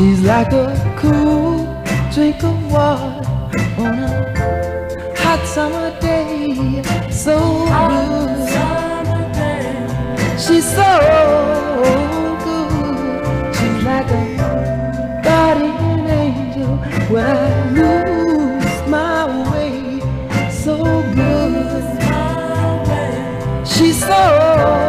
She's like a cool drink of water on a hot summer day. So good. She's so good. She's like a guardian angel when I lose my way. So good. She's so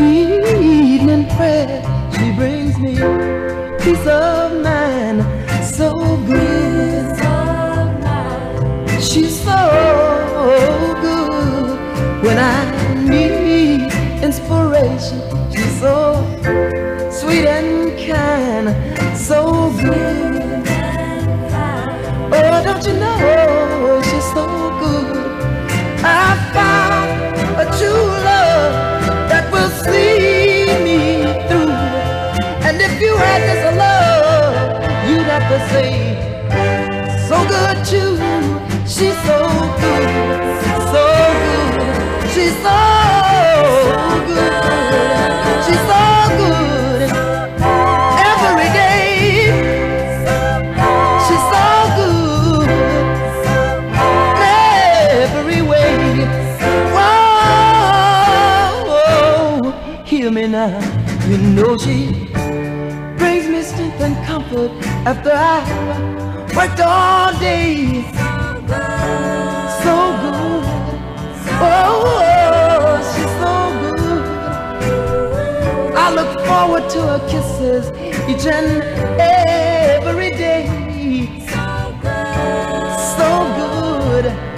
evening prayer. She brings me peace of mind. So good. She's so good when I need inspiration. She's so sweet and kind, so good. Oh, don't you you had this love, have to say, so good too. She's so good, so good. She's so good. She's so good. Every day. She's so good. Every way. Whoa, hear me now. You know she strength and comfort after I worked all day. So good. Oh, oh, she's so good. I look forward to her kisses each and every day. So good. Oh,